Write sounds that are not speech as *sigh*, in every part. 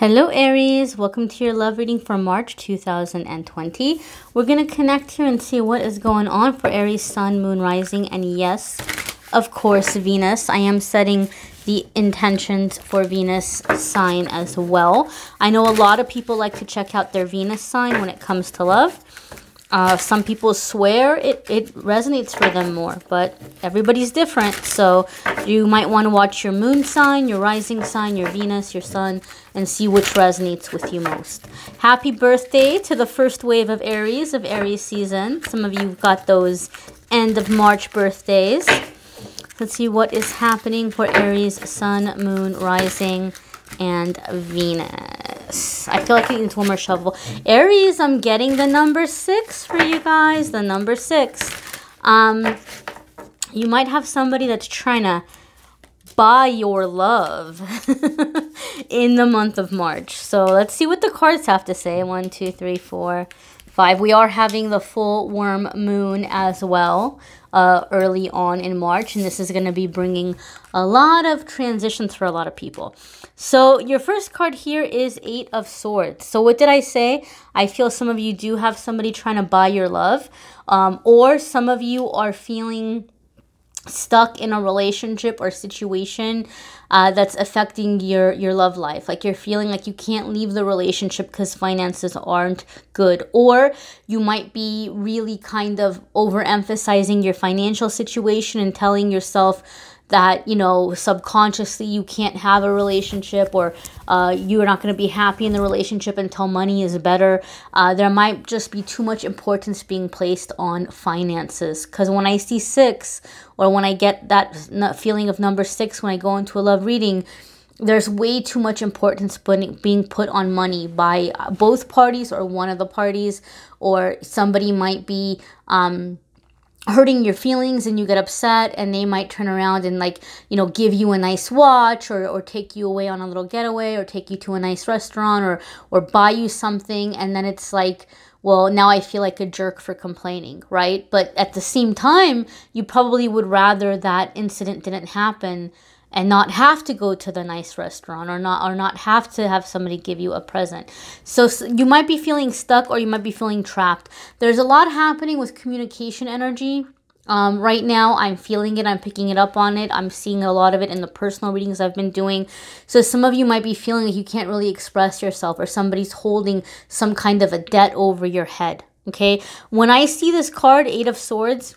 Hello Aries, welcome to your love reading for March 2020. We're going to connect here and see what is going on for Aries, Sun, Moon, Rising, and yes, of course, Venus. I am setting the intentions for Venus sign as well. I know a lot of people like to check out their Venus sign when it comes to love. Uh, some people swear it, it resonates for them more, but everybody's different. So you might want to watch your moon sign, your rising sign, your Venus, your sun, and see which resonates with you most. Happy birthday to the first wave of Aries, of Aries season. Some of you got those end of March birthdays. Let's see what is happening for Aries, sun, moon, rising, and Venus. I feel like I need one more shovel. Aries, I'm getting the number six for you guys. The number six. Um, you might have somebody that's trying to buy your love *laughs* in the month of March. So let's see what the cards have to say. One, two, three, four, five. We are having the full worm moon as well uh, early on in March, and this is going to be bringing a lot of transitions for a lot of people. So your first card here is Eight of Swords. So what did I say? I feel some of you do have somebody trying to buy your love, um, or some of you are feeling stuck in a relationship or situation uh, that's affecting your your love life. Like you're feeling like you can't leave the relationship because finances aren't good. Or you might be really kind of overemphasizing your financial situation and telling yourself that you know subconsciously you can't have a relationship or uh, you're not going to be happy in the relationship until money is better. Uh, there might just be too much importance being placed on finances. Because when i see six or when i get that feeling of number six when i go into a love reading there's way too much importance putting, being put on money by both parties or one of the parties or somebody might be um, hurting your feelings and you get upset and they might turn around and like you know give you a nice watch or, or take you away on a little getaway or take you to a nice restaurant or or buy you something. And then it's like well now i feel like a jerk for complaining right? But at the same time you probably would rather that incident didn't happen and not have to go to the nice restaurant or not or not have to have somebody give you a present. So, so, you might be feeling stuck or you might be feeling trapped. There's a lot happening with communication energy. Um, right now, I'm feeling it. I'm picking it up on it. I'm seeing a lot of it in the personal readings I've been doing. So some of you might be feeling like you can't really express yourself or somebody's holding some kind of a debt over your head. Okay. When I see this card, Eight of Swords,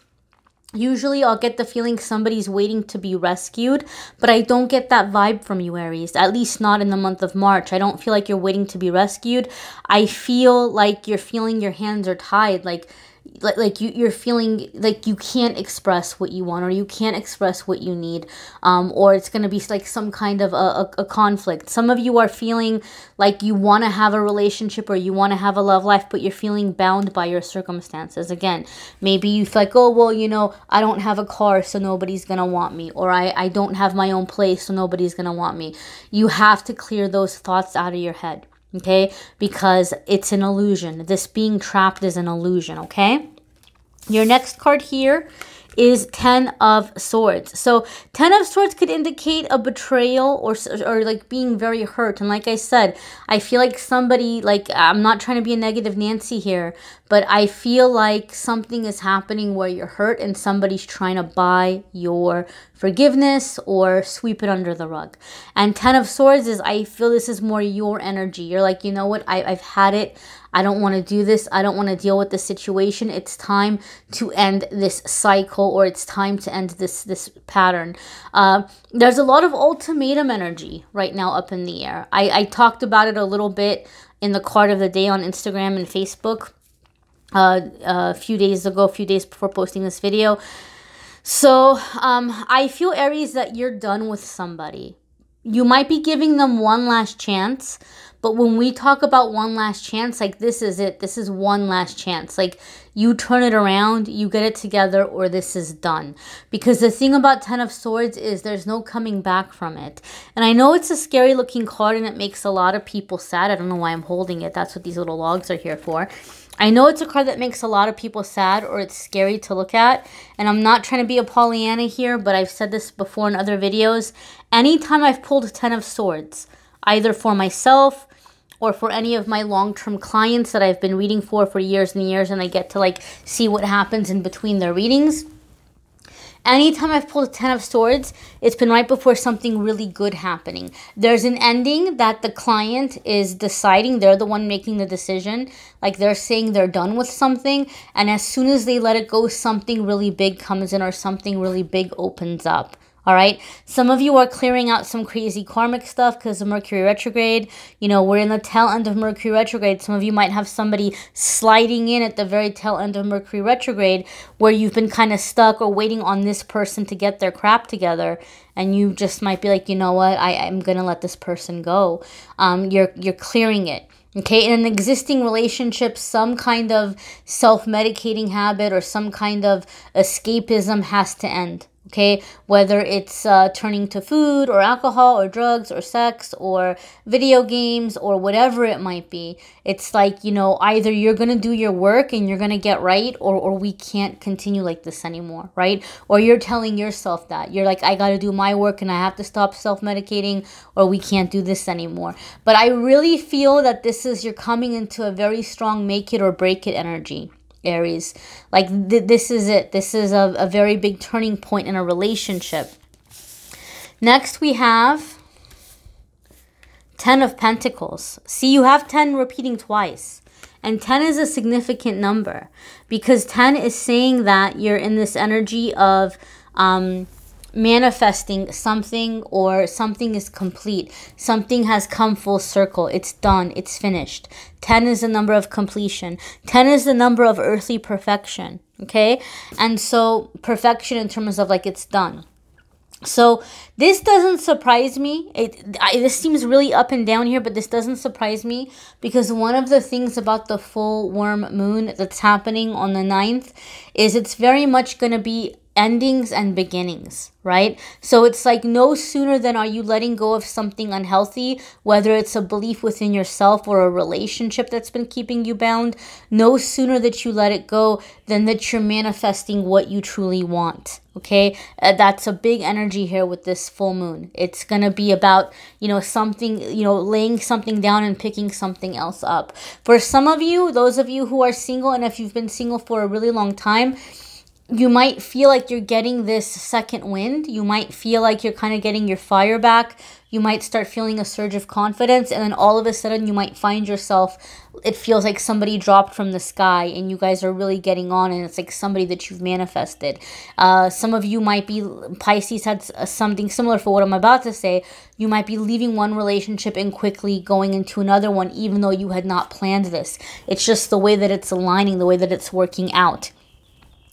Usually I'll get the feeling somebody's waiting to be rescued, but I don't get that vibe from you, Aries. At least not in the month of March. I don't feel like you're waiting to be rescued. I feel like you're feeling your hands are tied. Like like, like you, you're feeling like you can't express what you want or you can't express what you need um, or it's going to be like some kind of a, a, a, conflict. Some of you are feeling like you want to have a relationship or you want to have a love life but you're feeling bound by your circumstances. Again maybe you feel like oh well you know i don't have a car so nobody's going to want me or I, I don't have my own place so nobody's going to want me. You have to clear those thoughts out of your head okay? Because it's an illusion. This being trapped is an illusion, okay? Your next card here is 10 of swords. So 10 of swords could indicate a betrayal or, or like being very hurt. And like I said, I feel like somebody, like I'm not trying to be a negative Nancy here, but I feel like something is happening where you're hurt and somebody's trying to buy your forgiveness or sweep it under the rug. And 10 of swords is, I feel this is more your energy. You're like, you know what, I, I've had it. I don't want to do this. I don't want to deal with the situation. It's time to end this cycle or it's time to end this this pattern. Uh, there's a lot of ultimatum energy right now up in the air. I, I talked about it a little bit in the card of the day on Instagram and Facebook uh, a few days ago, a few days before posting this video. So um, I feel, Aries, that you're done with somebody. You might be giving them one last chance, but when we talk about one last chance, like this is it. This is one last chance. Like you turn it around, you get it together, or this is done. Because the thing about Ten of Swords is there's no coming back from it. And I know it's a scary looking card and it makes a lot of people sad. I don't know why I'm holding it. That's what these little logs are here for. I know it's a card that makes a lot of people sad or it's scary to look at. And I'm not trying to be a Pollyanna here, but I've said this before in other videos. Anytime I've pulled Ten of Swords, either for myself or for any of my long-term clients that I've been reading for for years and years and I get to like see what happens in between their readings. Anytime I've pulled a Ten of Swords, it's been right before something really good happening. There's an ending that the client is deciding. They're the one making the decision. Like they're saying they're done with something. And as soon as they let it go, something really big comes in or something really big opens up. All right. Some of you are clearing out some crazy karmic stuff because of Mercury retrograde. You know, we're in the tail end of Mercury retrograde. Some of you might have somebody sliding in at the very tail end of Mercury retrograde where you've been kind of stuck or waiting on this person to get their crap together. And you just might be like, you know what, I, I'm going to let this person go. Um, you're, you're clearing it. Okay, in an existing relationship, some kind of self medicating habit or some kind of escapism has to end okay? Whether it's uh, turning to food or alcohol or drugs or sex or video games or whatever it might be it's like you know either you're gonna do your work and you're gonna get right or, or we can't continue like this anymore right? Or you're telling yourself that. You're like i gotta do my work and i have to stop self-medicating or we can't do this anymore. But i really feel that this is you're coming into a very strong make it or break it energy Aries. Like th- this is it. This is a, a very big turning point in a relationship. Next, we have 10 of Pentacles. See, you have 10 repeating twice. And 10 is a significant number because 10 is saying that you're in this energy of um, manifesting something or something is complete. Something has come full circle. It's done. It's finished. 10 is the number of completion. 10 is the number of earthly perfection. Okay? And so perfection in terms of like it's done. So this doesn't surprise me. It I, this seems really up and down here, but this doesn't surprise me because one of the things about the full worm moon that's happening on the 9th is it's very much going to be endings and beginnings, right? So it's like no sooner than are you letting go of something unhealthy, whether it's a belief within yourself or a relationship that's been keeping you bound, no sooner that you let it go than that you're manifesting what you truly want. Okay, uh, that's a big energy here with this full moon. It's gonna be about, you know, something, you know, laying something down and picking something else up. For some of you, those of you who are single, and if you've been single for a really long time, you might feel like you're getting this second wind. You might feel like you're kind of getting your fire back. You might start feeling a surge of confidence, and then all of a sudden, you might find yourself, it feels like somebody dropped from the sky, and you guys are really getting on, and it's like somebody that you've manifested. Uh, some of you might be, Pisces had something similar for what I'm about to say. You might be leaving one relationship and quickly going into another one, even though you had not planned this. It's just the way that it's aligning, the way that it's working out.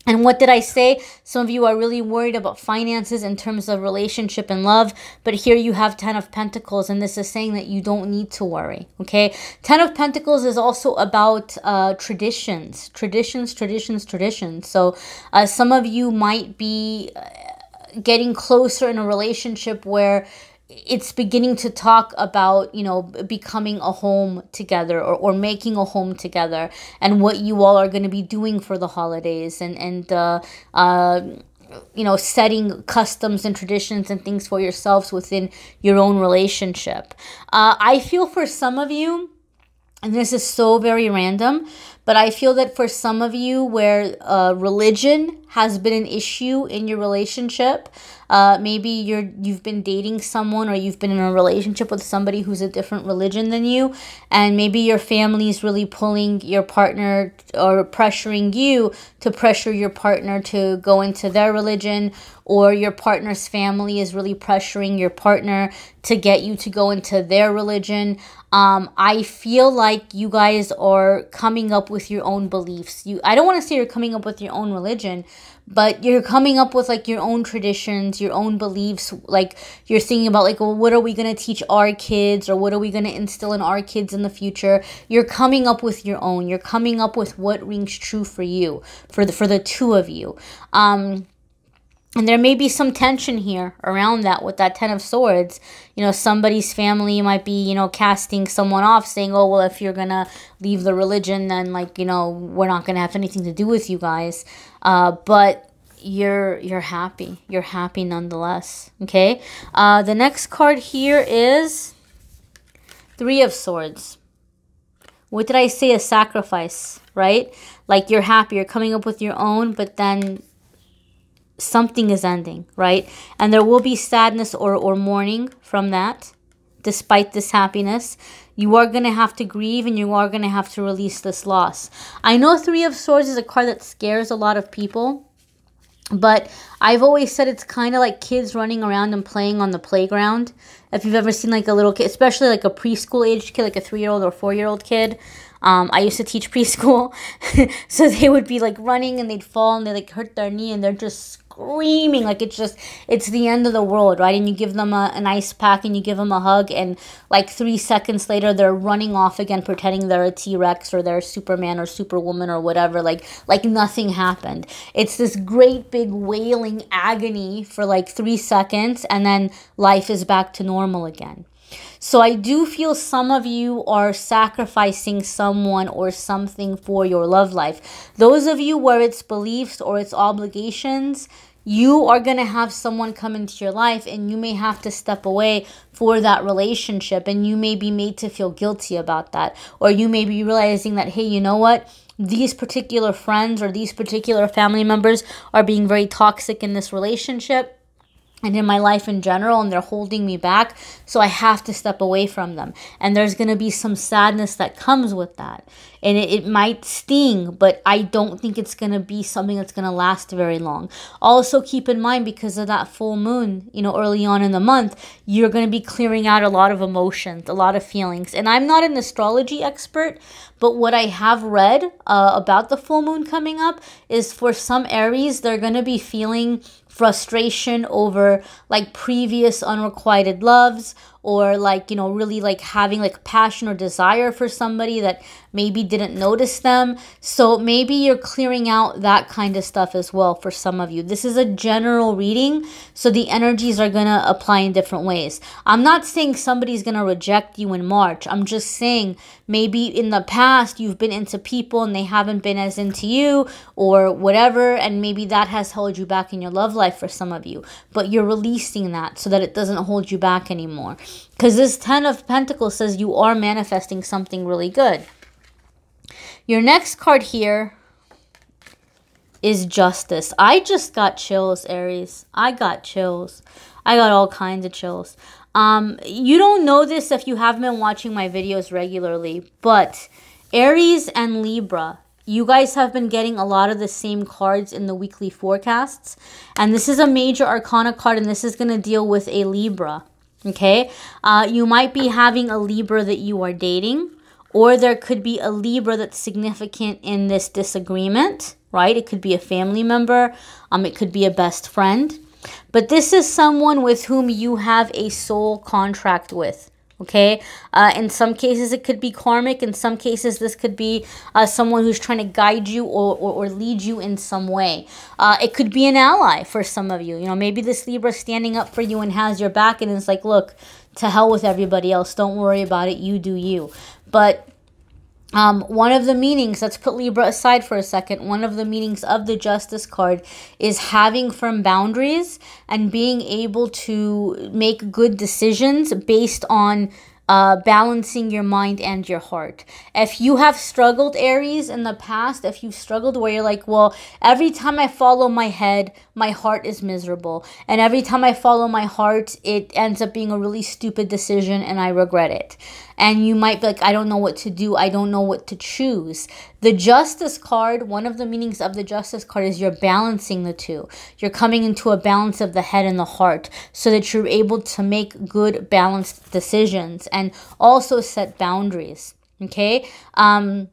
And what did I say? Some of you are really worried about finances in terms of relationship and love, but here you have 10 of Pentacles, and this is saying that you don't need to worry, okay? 10 of Pentacles is also about uh, traditions, traditions, traditions, traditions. So uh, some of you might be uh, getting closer in a relationship where it's beginning to talk about you know becoming a home together or, or making a home together and what you all are going to be doing for the holidays and and uh, uh, you know setting customs and traditions and things for yourselves within your own relationship. Uh, i feel for some of you and this is so very random but i feel that for some of you where uh, religion has been an issue in your relationship uh, maybe you're you've been dating someone or you've been in a relationship with somebody who's a different religion than you, and maybe your family is really pulling your partner or pressuring you to pressure your partner to go into their religion, or your partner's family is really pressuring your partner to get you to go into their religion. Um, I feel like you guys are coming up with your own beliefs. You, I don't want to say you're coming up with your own religion, but you're coming up with like your own traditions your own beliefs like you're thinking about like well what are we going to teach our kids or what are we going to instill in our kids in the future? You're coming up with your own. You're coming up with what rings true for you for the for the two of you. Um and there may be some tension here around that with that ten of swords you know somebody's family might be you know casting someone off saying oh well if you're gonna leave the religion then like you know we're not gonna have anything to do with you guys uh, but you're you're happy you're happy nonetheless okay uh, the next card here is Three of Swords. What did I say? A sacrifice, right? Like you're happy, you're coming up with your own, but then something is ending, right? And there will be sadness or, or mourning from that, despite this happiness. You are going to have to grieve and you are going to have to release this loss. I know Three of Swords is a card that scares a lot of people. But I've always said it's kind of like kids running around and playing on the playground. If you've ever seen like a little kid, especially like a preschool age kid, like a three year old or four year old kid, um, I used to teach preschool, *laughs* so they would be like running and they'd fall and they like hurt their knee and they're just screaming like it's just it's the end of the world, right? And you give them a, an ice pack and you give them a hug and like three seconds later they're running off again pretending they're a T Rex or they're Superman or Superwoman or whatever, like like nothing happened. It's this great big wailing agony for like three seconds and then life is back to normal again. So I do feel some of you are sacrificing someone or something for your love life. Those of you where it's beliefs or it's obligations, you are going to have someone come into your life and you may have to step away for that relationship and you may be made to feel guilty about that. Or you may be realizing that hey you know what? These particular friends or these particular family members are being very toxic in this relationship and in my life in general and they're holding me back so i have to step away from them. And there's going to be some sadness that comes with that. And it, it might sting but i don't think it's going to be something that's going to last very long. Also keep in mind because of that full moon you know early on in the month you're going to be clearing out a lot of emotions a lot of feelings. And i'm not an astrology expert but what i have read uh, about the full moon coming up is for some aries they're going to be feeling frustration over like previous unrequited loves or like you know really like having like passion or desire for somebody that maybe didn't notice them. So maybe you're clearing out that kind of stuff as well for some of you. This is a general reading so the energies are going to apply in different ways. I'm not saying somebody's going to reject you in march. I'm just saying maybe in the past you've been into people and they haven't been as into you or whatever and maybe that has held you back in your love life for some of you. But you're releasing that so that it doesn't hold you back anymore because this Ten of Pentacles says you are manifesting something really good. Your next card here is Justice. I just got chills, Aries. I got chills. I got all kinds of chills. Um, you don't know this if you haven't been watching my videos regularly, but Aries and Libra, you guys have been getting a lot of the same cards in the weekly forecasts. And this is a major arcana card, and this is going to deal with a Libra. Okay, uh, you might be having a Libra that you are dating, or there could be a Libra that's significant in this disagreement, right? It could be a family member, um, it could be a best friend, but this is someone with whom you have a soul contract with okay? Uh, in some cases it could be karmic. In some cases this could be uh, someone who's trying to guide you or, or, or lead you in some way. Uh, it could be an ally for some of you. You know maybe this libra standing up for you and has your back and it's like look to hell with everybody else. Don't worry about it. You do you. But um, one of the meanings, let's put Libra aside for a second. One of the meanings of the Justice card is having firm boundaries and being able to make good decisions based on uh, balancing your mind and your heart. If you have struggled, Aries, in the past, if you've struggled where you're like, well, every time I follow my head, my heart is miserable. And every time I follow my heart, it ends up being a really stupid decision and I regret it. And you might be like, I don't know what to do. I don't know what to choose. The Justice card, one of the meanings of the Justice card is you're balancing the two. You're coming into a balance of the head and the heart so that you're able to make good, balanced decisions and also set boundaries. Okay? Um,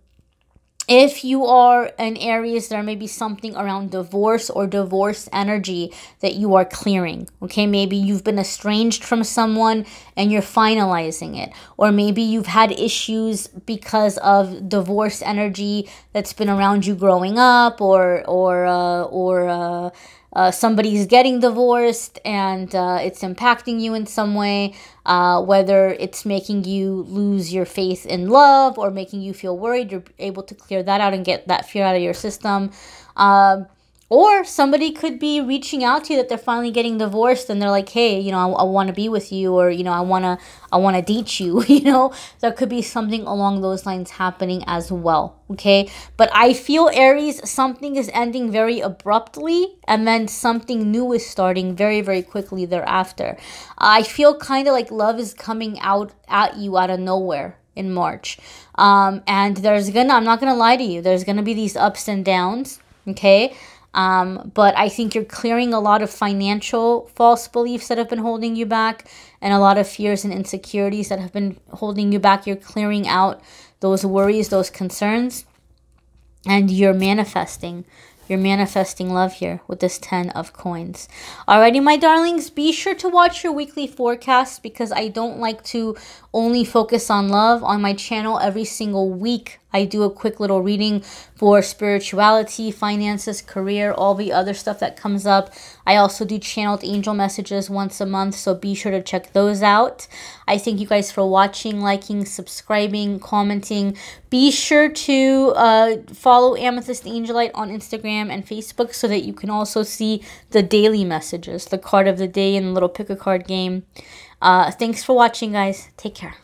if you are in Aries there may be something around divorce or divorce energy that you are clearing okay? Maybe you've been estranged from someone and you're finalizing it. Or maybe you've had issues because of divorce energy that's been around you growing up or or uh, or uh, uh, somebody's getting divorced and uh, it's impacting you in some way, uh, whether it's making you lose your faith in love or making you feel worried, you're able to clear that out and get that fear out of your system. Um, or somebody could be reaching out to you that they're finally getting divorced and they're like hey you know i, I want to be with you or you know i want to i want to date you *laughs* you know? There could be something along those lines happening as well okay? But i feel aries something is ending very abruptly and then something new is starting very very quickly thereafter. I feel kind of like love is coming out at you out of nowhere in march. Um, and there's gonna i'm not gonna lie to you there's gonna be these ups and downs okay um, but I think you're clearing a lot of financial false beliefs that have been holding you back and a lot of fears and insecurities that have been holding you back. You're clearing out those worries, those concerns, and you're manifesting. You're manifesting love here with this 10 of coins. Alrighty, my darlings, be sure to watch your weekly forecast because I don't like to only focus on love on my channel every single week. I do a quick little reading for spirituality, finances, career, all the other stuff that comes up. I also do channeled angel messages once a month, so be sure to check those out. I thank you guys for watching, liking, subscribing, commenting. Be sure to uh, follow Amethyst Angel Light on Instagram and Facebook so that you can also see the daily messages, the card of the day, and the little pick a card game. Uh, thanks for watching, guys. Take care.